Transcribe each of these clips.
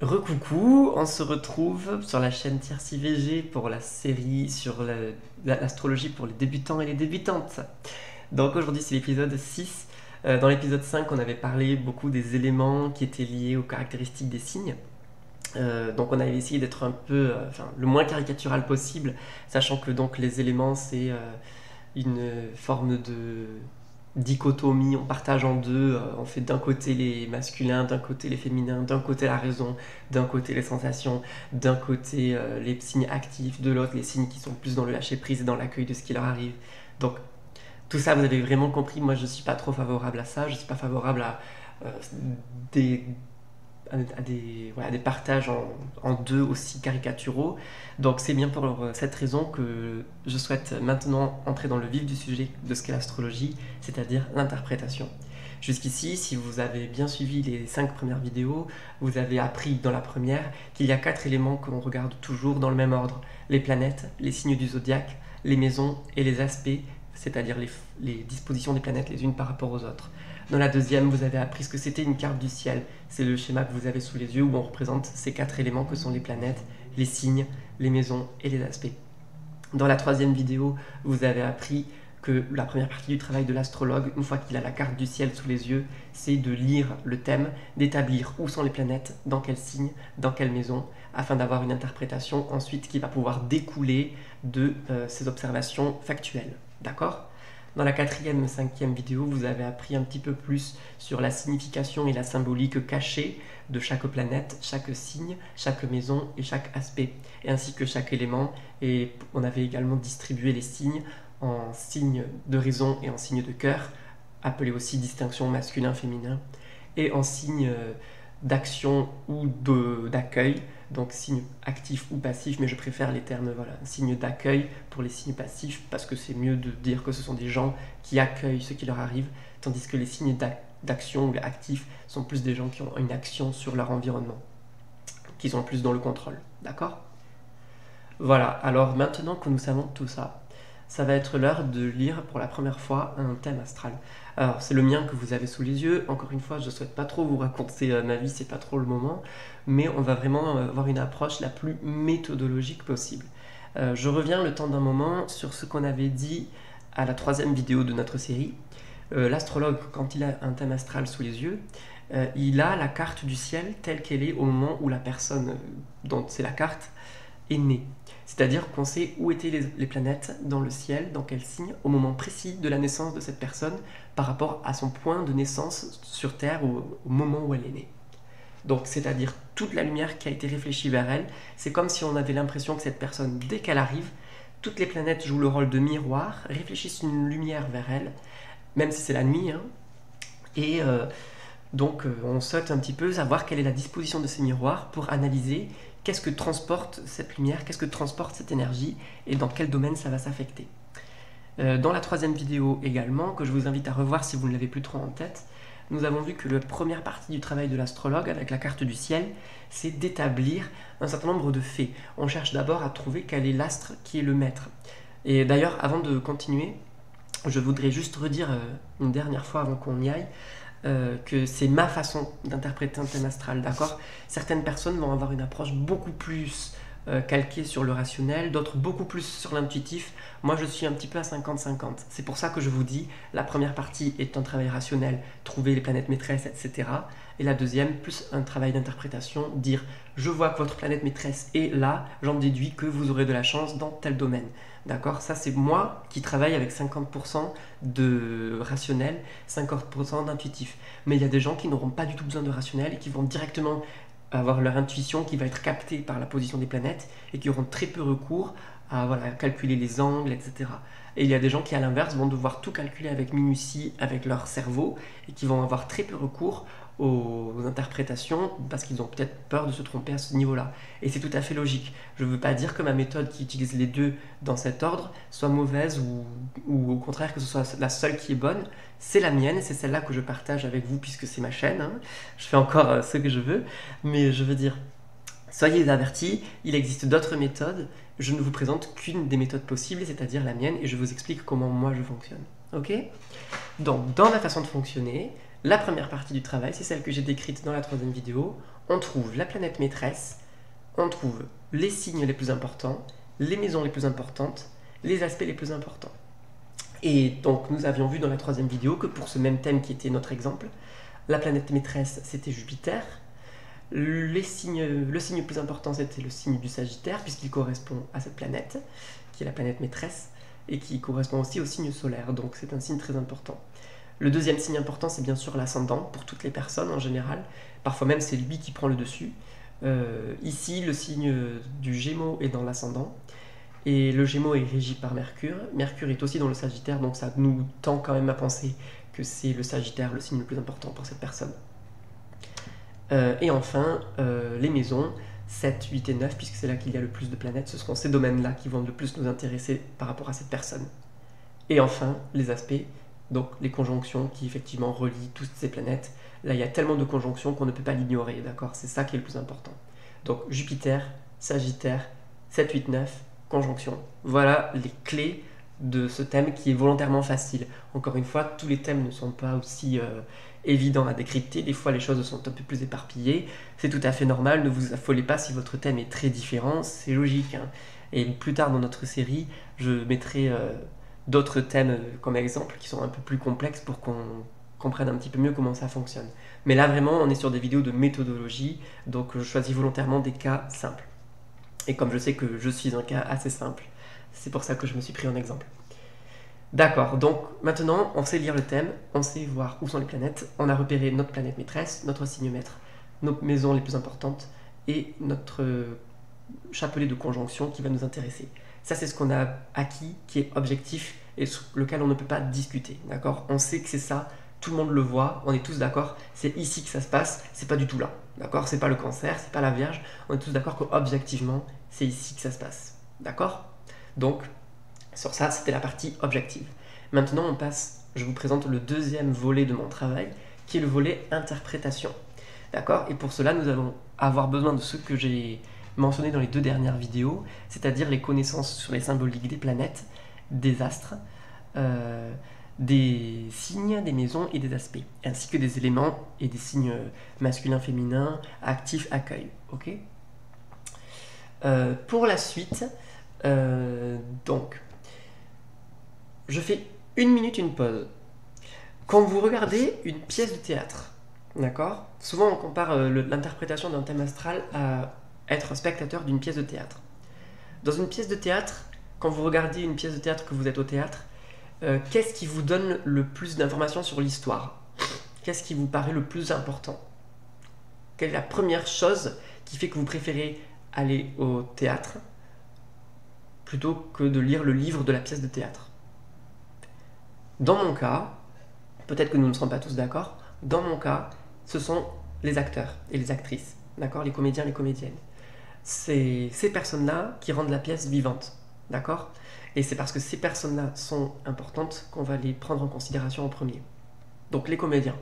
Recoucou, on se retrouve sur la chaîne Tiercy VG pour la série sur l'astrologie pour les débutants et les débutantes. Donc aujourd'hui c'est l'épisode 6. Euh, dans l'épisode 5 on avait parlé beaucoup des éléments qui étaient liés aux caractéristiques des signes. Euh, donc on avait essayé d'être un peu, euh, le moins caricatural possible, sachant que donc les éléments c'est une forme de dichotomie, on partage en deux, euh, on fait d'un côté les masculins, d'un côté les féminins, d'un côté la raison, d'un côté les sensations, d'un côté euh, les signes actifs, de l'autre les signes qui sont plus dans le lâcher prise et dans l'accueil de ce qui leur arrive. Donc tout ça, vous avez vraiment compris, moi je ne suis pas trop favorable à ça, je ne suis pas favorable à euh, des à des, des partages en, deux aussi caricaturaux. Donc c'est bien pour euh, cette raison que je souhaite maintenant entrer dans le vif du sujet de ce qu'est l'astrologie, c'est-à-dire l'interprétation. Jusqu'ici, si vous avez bien suivi les cinq premières vidéos, vous avez appris dans la première qu'il y a quatre éléments que l'on regarde toujours dans le même ordre. Les planètes, les signes du zodiaque, les maisons et les aspects, c'est-à-dire les dispositions des planètes les unes par rapport aux autres. Dans la deuxième, vous avez appris ce que c'était une carte du ciel. C'est le schéma que vous avez sous les yeux où on représente ces quatre éléments que sont les planètes, les signes, les maisons et les aspects. Dans la troisième vidéo, vous avez appris que la première partie du travail de l'astrologue, une fois qu'il a la carte du ciel sous les yeux, c'est de lire le thème, d'établir où sont les planètes, dans quel signe, dans quelle maison, afin d'avoir une interprétation ensuite qui va pouvoir découler de euh, ces observations factuelles. D'accord? Dans la quatrième et cinquième vidéo, vous avez appris un petit peu plus sur la signification et la symbolique cachée de chaque planète, chaque signe, chaque maison et chaque aspect, et ainsi que chaque élément. Et on avait également distribué les signes en signes de raison et en signes de cœur, appelés aussi distinction masculin-féminin, et en signes d'action ou d'accueil, donc signe actif ou passif, mais je préfère les termes voilà, signe d'accueil pour les signes passifs parce que c'est mieux de dire que ce sont des gens qui accueillent ce qui leur arrive, tandis que les signes d'action ou actifs sont plus des gens qui ont une action sur leur environnement, qui sont plus dans le contrôle. D'accord? Voilà, alors maintenant que nous savons tout ça, ça va être l'heure de lire pour la première fois un thème astral. Alors, c'est le mien que vous avez sous les yeux. Encore une fois, je ne souhaite pas trop vous raconter euh, ma vie, c'est pas trop le moment, mais on va vraiment euh, avoir une approche la plus méthodologique possible. Euh, je reviens le temps d'un moment sur ce qu'on avait dit à la troisième vidéo de notre série. L'astrologue, quand il a un thème astral sous les yeux, il a la carte du ciel telle qu'elle est au moment où la personne dont c'est la carte est née. C'est-à-dire qu'on sait où étaient les, planètes dans le ciel, dans quel signe, au moment précis de la naissance de cette personne par rapport à son point de naissance sur Terre au, au moment où elle est née. Donc, c'est-à-dire toute la lumière qui a été réfléchie vers elle. C'est comme si on avait l'impression que cette personne, dès qu'elle arrive, toutes les planètes jouent le rôle de miroir, réfléchissent une lumière vers elle, même si c'est la nuit. Hein. Et euh, donc, euh, on souhaite un petit peu savoir quelle est la disposition de ces miroirs pour analyser qu'est-ce que transporte cette lumière, qu'est-ce que transporte cette énergie? Et dans quel domaine ça va s'affecter? Euh, dans la troisième vidéo également, que je vous invite à revoir si vous ne l'avez plus trop en tête, nous avons vu que la première partie du travail de l'astrologue avec la carte du ciel, c'est d'établir un certain nombre de faits. On cherche d'abord à trouver quel est l'astre qui est le maître. Et d'ailleurs, avant de continuer, je voudrais juste redire euh, une dernière fois avant qu'on y aille, euh, que c'est ma façon d'interpréter un thème astral, d'accord? Certaines personnes vont avoir une approche beaucoup plus euh, calquée sur le rationnel, d'autres beaucoup plus sur l'intuitif. Moi, je suis un petit peu à 50-50. C'est pour ça que je vous dis, la première partie est un travail rationnel, trouver les planètes maîtresses, etc. Et la deuxième, plus un travail d'interprétation, dire, je vois que votre planète maîtresse est là, j'en déduis que vous aurez de la chance dans tel domaine. D'accord? Ça, c'est moi qui travaille avec 50% de rationnel, 50% d'intuitif. Mais il y a des gens qui n'auront pas du tout besoin de rationnel et qui vont directement avoir leur intuition qui va être captée par la position des planètes et qui auront très peu recours à voilà, calculer les angles, etc. Et il y a des gens qui, à l'inverse, vont devoir tout calculer avec minutie, avec leur cerveau, et qui vont avoir très peu recours aux, interprétations parce qu'ils ont peut-être peur de se tromper à ce niveau-là. Et c'est tout à fait logique. Je ne veux pas dire que ma méthode qui utilise les deux dans cet ordre soit mauvaise ou, au contraire que ce soit la seule qui est bonne. C'est la mienne, c'est celle-là que je partage avec vous puisque c'est ma chaîne. Hein. Je fais encore euh, ce que je veux, mais je veux dire, soyez avertis, il existe d'autres méthodes. Je ne vous présente qu'une des méthodes possibles, c'est-à-dire la mienne, et je vous explique comment moi je fonctionne. Donc, dans ma façon de fonctionner, La première partie du travail, c'est celle que j'ai décrite dans la troisième vidéo. On trouve la planète maîtresse, on trouve les signes les plus importants, les maisons les plus importantes, les aspects les plus importants. Et donc nous avions vu dans la troisième vidéo que pour ce même thème qui était notre exemple, la planète maîtresse c'était Jupiter, le signe le plus important c'était le signe du Sagittaire puisqu'il correspond à cette planète, qui est la planète maîtresse, et qui correspond aussi au signe solaire, donc c'est un signe très important. Le deuxième signe important c'est bien sûr l'ascendant pour toutes les personnes en général, parfois même c'est lui qui prend le dessus. Euh, ici le signe du Gémeaux est dans l'ascendant, et le Gémeaux est régi par Mercure. Mercure est aussi dans le Sagittaire, donc ça nous tend quand même à penser que c'est le Sagittaire le signe le plus important pour cette personne. Euh, et enfin, euh, les maisons, 7, 8 et 9, puisque c'est là qu'il y a le plus de planètes, ce seront ces domaines-là qui vont le plus nous intéresser par rapport à cette personne. Et enfin, les aspects, donc les conjonctions qui effectivement relient toutes ces planètes. Là, il y a tellement de conjonctions qu'on ne peut pas l'ignorer, d'accord? C'est ça qui est le plus important. Donc Jupiter, Sagittaire, 7, 8, 9, conjonction. Voilà les clés de ce thème qui est volontairement facile. Encore une fois, tous les thèmes ne sont pas aussi euh, évidents à décrypter. Des fois, les choses sont un peu plus éparpillées. C'est tout à fait normal. Ne vous affolez pas si votre thème est très différent. C'est logique. Hein. Et plus tard dans notre série, je mettrai euh, d'autres thèmes euh, comme exemple qui sont un peu plus complexes pour qu'on comprenne un petit peu mieux comment ça fonctionne. Mais là, vraiment, on est sur des vidéos de méthodologie. Donc, je choisis volontairement des cas simples. Et comme je sais que je suis un cas assez simple, c'est pour ça que je me suis pris en exemple. D'accord, donc maintenant on sait lire le thème, on sait voir où sont les planètes, on a repéré notre planète maîtresse, notre signe maître, nos maisons les plus importantes et notre chapelet de conjonction qui va nous intéresser. Ça c'est ce qu'on a acquis qui est objectif et sur lequel on ne peut pas discuter. D'accord? On sait que c'est ça, tout le monde le voit, on est tous d'accord, c'est ici que ça se passe, c'est pas du tout là. D'accord? C'est pas le cancer, c'est pas la Vierge, on est tous d'accord qu'objectivement, c'est ici que ça se passe. D'accord? Donc, sur ça, c'était la partie objective. Maintenant, on passe, je vous présente le deuxième volet de mon travail, qui est le volet interprétation. D'accord? Et pour cela, nous allons avoir besoin de ce que j'ai mentionné dans les deux dernières vidéos, c'est-à-dire les connaissances sur les symboliques des planètes, des astres, euh, des signes, des maisons et des aspects, ainsi que des éléments et des signes masculins, féminins, actifs, accueil. Ok? Euh, pour la suite, euh, donc, je fais une minute, une pause. Quand vous regardez une pièce de théâtre, d'accord Souvent on compare euh, l'interprétation d'un thème astral à être spectateur d'une pièce de théâtre. Dans une pièce de théâtre, quand vous regardez une pièce de théâtre que vous êtes au théâtre, qu'est-ce qui vous donne le plus d'informations sur l'histoire? Qu'est-ce qui vous paraît le plus important? Quelle est la première chose qui fait que vous préférez aller au théâtre? Plutôt que de lire le livre de la pièce de théâtre. Dans mon cas, peut-être que nous ne serons pas tous d'accord, dans mon cas, ce sont les acteurs et les actrices, d'accord Les comédiens les comédiennes. C'est ces personnes-là qui rendent la pièce vivante, d'accord? Et c'est parce que ces personnes-là sont importantes qu'on va les prendre en considération en premier. Donc les comédiens.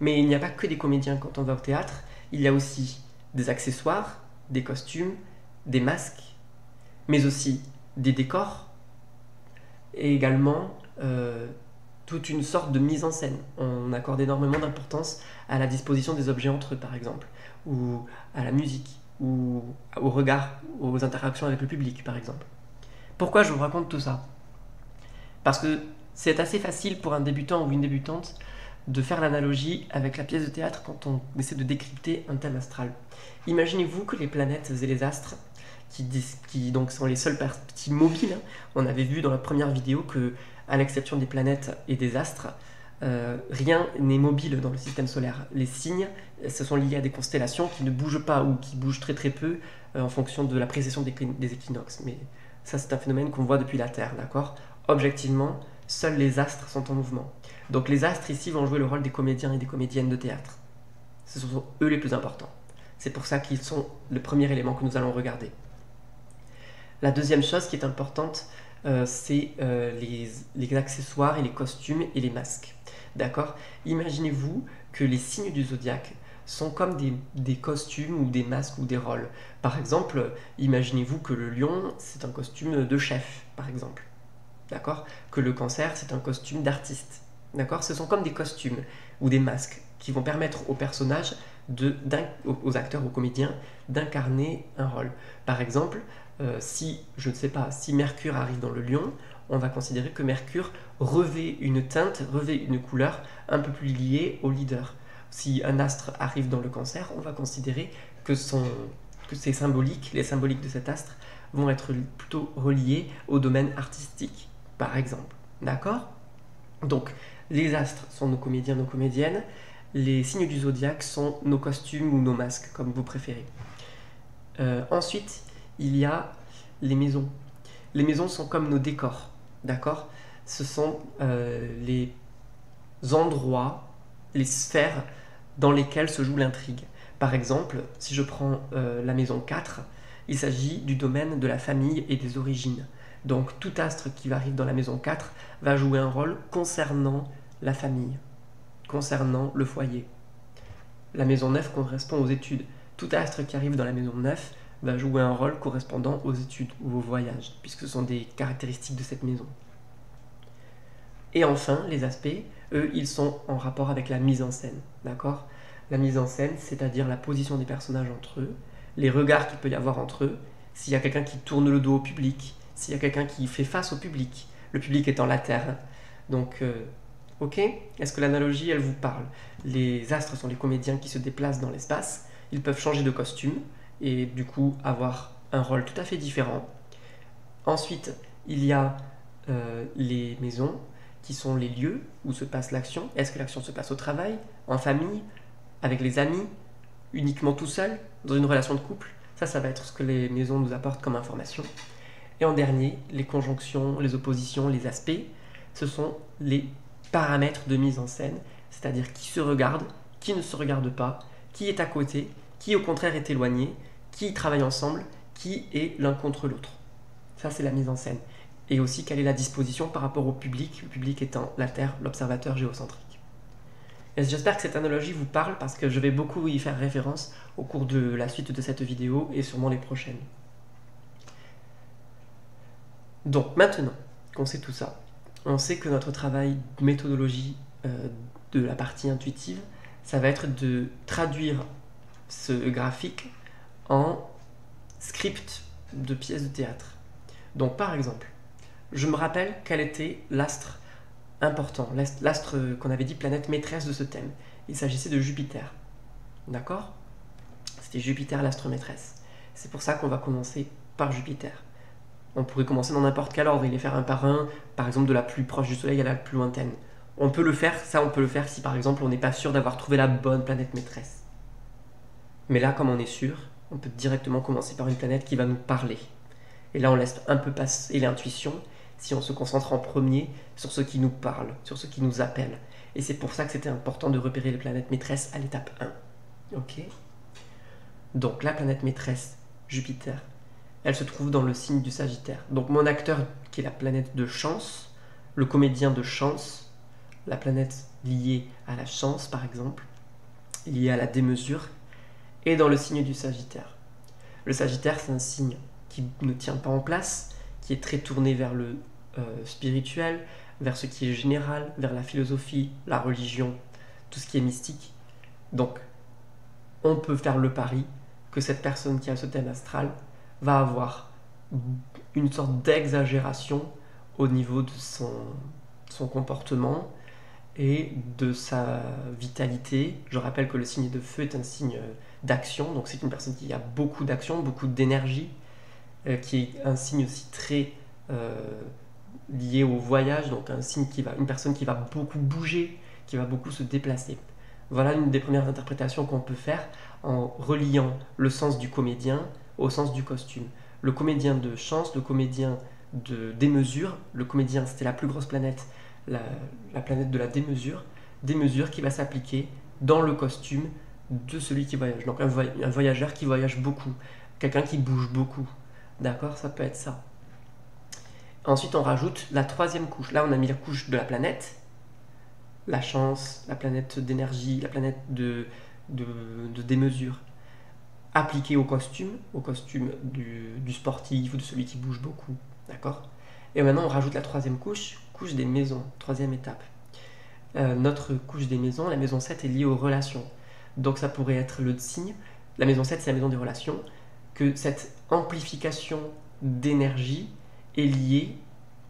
Mais il n'y a pas que des comédiens quand on va au théâtre, il y a aussi des accessoires, des costumes, des masques, mais aussi des décors et également euh, toute une sorte de mise en scène. On accorde énormément d'importance à la disposition des objets entre eux, par exemple, ou à la musique, ou au regard, aux interactions avec le public, par exemple. Pourquoi je vous raconte tout ça? Parce que c'est assez facile pour un débutant ou une débutante de faire l'analogie avec la pièce de théâtre quand on essaie de décrypter un thème astral. Imaginez-vous que les planètes et les astres, qui, donc sont les seuls parties mobiles, hein, on avait vu dans la première vidéo que, à l'exception des planètes et des astres, euh, rien n'est mobile dans le système solaire. Les signes, ce sont liés à des constellations qui ne bougent pas ou qui bougent très très peu euh, en fonction de la précession des, des équinoxes. Mais ça, c'est un phénomène qu'on voit depuis la Terre, d'accord? Objectivement, seuls les astres sont en mouvement. Donc les astres ici vont jouer le rôle des comédiens et des comédiennes de théâtre. Ce sont eux les plus importants. C'est pour ça qu'ils sont le premier élément que nous allons regarder. La deuxième chose qui est importante, euh, c'est euh, les, accessoires et les costumes et les masques. D'accord? Imaginez-vous que les signes du zodiaque sont comme des, costumes ou des masques ou des rôles. Par exemple, imaginez-vous que le lion, c'est un costume de chef, par exemple. D'accord? Que le cancer, c'est un costume d'artiste. D'accord? Ce sont comme des costumes ou des masques qui vont permettre aux personnages, aux acteurs, aux comédiens, d'incarner un rôle. Par exemple, euh, si, je ne sais pas, si Mercure arrive dans le lion, on va considérer que Mercure revêt une teinte, revêt une couleur un peu plus liée au leader. Si un astre arrive dans le cancer, on va considérer que, que symboliques, les symboliques de cet astre, vont être plutôt reliés au domaine artistique, par exemple. D'accord? Donc, les astres sont nos comédiens, nos comédiennes. Les signes du zodiaque sont nos costumes ou nos masques, comme vous préférez. Euh, ensuite, il y a les maisons. Les maisons sont comme nos décors, d'accord? Ce sont euh, les endroits, les sphères dans lesquelles se joue l'intrigue. Par exemple, si je prends euh, la maison 4, il s'agit du domaine de la famille et des origines. Donc tout astre qui arrive dans la maison 4 va jouer un rôle concernant la famille, concernant le foyer. La maison 9 correspond aux études. Tout astre qui arrive dans la maison 9 va jouer un rôle correspondant aux études ou aux voyages, puisque ce sont des caractéristiques de cette maison. Et enfin, les aspects, eux, ils sont en rapport avec la mise en scène, d'accord? La mise en scène, c'est-à-dire la position des personnages entre eux, les regards qu'il peut y avoir entre eux, s'il y a quelqu'un qui tourne le dos au public, s'il y a quelqu'un qui fait face au public, le public étant la Terre. Donc, euh, ok Est-ce que l'analogie, elle vous parle? Les astres sont les comédiens qui se déplacent dans l'espace, ils peuvent changer de costume et du coup avoir un rôle tout à fait différent. Ensuite, il y a euh, les maisons, qui sont les lieux où se passe l'action. Est-ce que l'action se passe au travail, en famille, avec les amis, uniquement tout seul, dans une relation de couple? Ça, ça va être ce que les maisons nous apportent comme information. Et en dernier, les conjonctions, les oppositions, les aspects, ce sont les paramètres de mise en scène, c'est-à-dire qui se regarde, qui ne se regarde pas, qui est à côté, qui au contraire est éloigné, qui travaille ensemble, qui est l'un contre l'autre. Ça, c'est la mise en scène. Et aussi, quelle est la disposition par rapport au public, le public étant la Terre, l'observateur géocentrique. J'espère que cette analogie vous parle parce que je vais beaucoup y faire référence au cours de la suite de cette vidéo et sûrement les prochaines. Donc maintenant qu'on sait tout ça, on sait que notre travail de méthodologie euh, de la partie intuitive, ça va être de traduire ce graphique en script de pièces de théâtre. Donc par exemple, je me rappelle quel était l'astre important, l'astre qu'on avait dit planète maîtresse de ce thème. Il s'agissait de Jupiter. D'accord? C'était Jupiter l'astre maîtresse. C'est pour ça qu'on va commencer par Jupiter. On pourrait commencer dans n'importe quel ordre et les faire un par un, par exemple de la plus proche du Soleil à la plus lointaine. On peut le faire, ça on peut le faire si par exemple on n'est pas sûr d'avoir trouvé la bonne planète maîtresse. Mais là, comme on est sûr, on peut directement commencer par une planète qui va nous parler. Et là, on laisse un peu passer l'intuition si on se concentre en premier sur ce qui nous parle, sur ce qui nous appelle. Et c'est pour ça que c'était important de repérer les planètes maîtresses à l'étape 1. Ok? Donc la planète maîtresse, Jupiter, elle se trouve dans le signe du Sagittaire. Donc mon acteur, qui est la planète de chance, le comédien de chance, la planète liée à la chance par exemple, liée à la démesure, est dans le signe du Sagittaire. Le Sagittaire, c'est un signe qui ne tient pas en place, qui est très tourné vers le euh, spirituel, vers ce qui est général, vers la philosophie, la religion, tout ce qui est mystique. Donc, on peut faire le pari que cette personne qui a ce thème astral va avoir une sorte d'exagération au niveau de son, son comportement et de sa vitalité. Je rappelle que le signe de feu est un signe d'action, donc c'est une personne qui a beaucoup d'action, beaucoup d'énergie, euh, qui est un signe aussi très euh, lié au voyage, donc un signe qui va, une personne qui va beaucoup bouger, qui va beaucoup se déplacer. Voilà une des premières interprétations qu'on peut faire en reliant le sens du comédien au sens du costume. Le comédien de chance, le comédien de démesure, le comédien c'était la plus grosse planète, la, planète de la démesure, démesure qui va s'appliquer dans le costume de celui qui voyage. Donc un, voyageur qui voyage beaucoup, quelqu'un qui bouge beaucoup. D'accord? Ça peut être ça. Ensuite, on rajoute la troisième couche. Là, on a mis la couche de la planète, la chance, la planète d'énergie, la planète de, de, démesure, appliquée au costume, au costume du, du, sportif ou de celui qui bouge beaucoup. D'accord? Et maintenant, on rajoute la troisième couche, couche des maisons, troisième étape. euh, notre couche des maisons, la maison 7 est liée aux relations. Donc ça pourrait être le signe, la maison 7 c'est la maison des relations, que cette amplification d'énergie est liée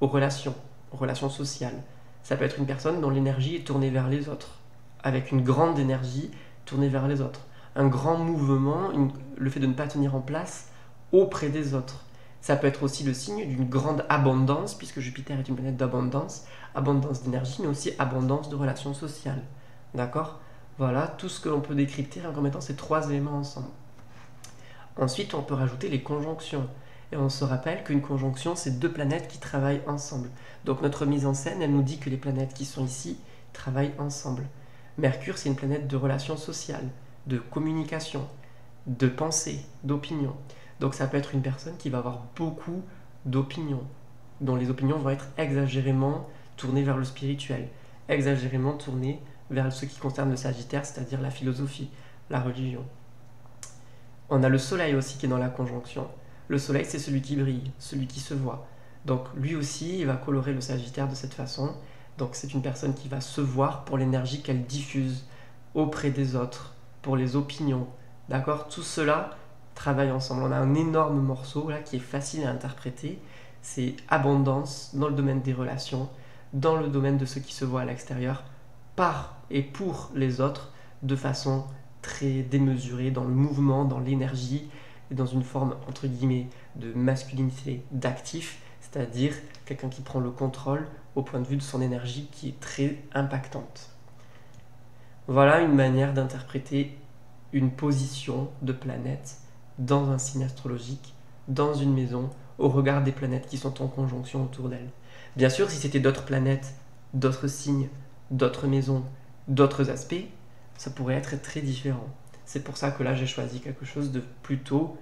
aux relations, aux relations sociales. Ça peut être une personne dont l'énergie est tournée vers les autres, avec une grande énergie tournée vers les autres. Un grand mouvement, le fait de ne pas tenir en place auprès des autres. Ça peut être aussi le signe d'une grande abondance, puisque Jupiter est une planète d'abondance, abondance d'énergie, mais aussi abondance de relations sociales. D'accord? Voilà tout ce que l'on peut décrypter en mettant ces trois éléments ensemble. Ensuite, on peut rajouter les conjonctions. Et on se rappelle qu'une conjonction, c'est deux planètes qui travaillent ensemble. Donc notre mise en scène, elle nous dit que les planètes qui sont ici travaillent ensemble. Mercure, c'est une planète de relations sociales, de communication, de pensée, d'opinion. Donc ça peut être une personne qui va avoir beaucoup d'opinions, dont les opinions vont être exagérément tournées vers le spirituel, exagérément tournées vers ce qui concerne le Sagittaire, c'est-à-dire la philosophie, la religion. On a le Soleil aussi qui est dans la conjonction. Le Soleil, c'est celui qui brille, celui qui se voit. Donc lui aussi, il va colorer le Sagittaire de cette façon. Donc c'est une personne qui va se voir pour l'énergie qu'elle diffuse auprès des autres, pour les opinions. D'accord? Tout cela travaille ensemble. On a un énorme morceau là qui est facile à interpréter. C'est abondance dans le domaine des relations, dans le domaine de ce qui se voit à l'extérieur, par et pour les autres, de façon très démesurée, dans le mouvement, dans l'énergie, et dans une forme entre guillemets de masculinité d'actif, c'est-à-dire quelqu'un qui prend le contrôle au point de vue de son énergie qui est très impactante. Voilà une manière d'interpréter une position de planète dans un signe astrologique, dans une maison, au regard des planètes qui sont en conjonction autour d'elle. Bien sûr, si c'était d'autres planètes, d'autres signes, d'autres maisons, d'autres aspects, ça pourrait être très différent. C'est pour ça que là, j'ai choisi quelque chose de plutôt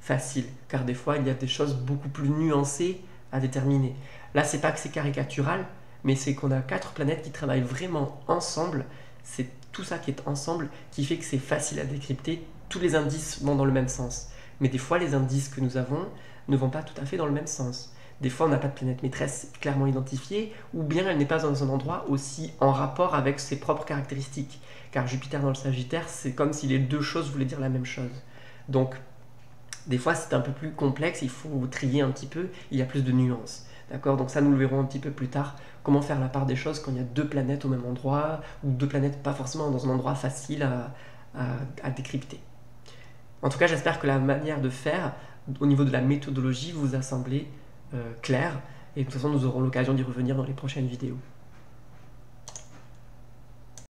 facile, car des fois, il y a des choses beaucoup plus nuancées à déterminer. Là, c'est pas que c'est caricatural, mais c'est qu'on a quatre planètes qui travaillent vraiment ensemble. C'est tout ça qui est ensemble qui fait que c'est facile à décrypter. Tous les indices vont dans le même sens. Mais des fois, les indices que nous avons ne vont pas tout à fait dans le même sens. Des fois, on n'a pas de planète maîtresse clairement identifiée, ou bien elle n'est pas dans un endroit aussi en rapport avec ses propres caractéristiques. Car Jupiter dans le Sagittaire, c'est comme si les deux choses voulaient dire la même chose. Donc, des fois, c'est un peu plus complexe, il faut trier un petit peu, il y a plus de nuances. D'accord? Donc ça, nous le verrons un petit peu plus tard. Comment faire la part des choses quand il y a deux planètes au même endroit, ou deux planètes pas forcément dans un endroit facile à, décrypter. En tout cas, j'espère que la manière de faire, au niveau de la méthodologie, vous a semblé claire. Et de toute façon, nous aurons l'occasion d'y revenir dans les prochaines vidéos.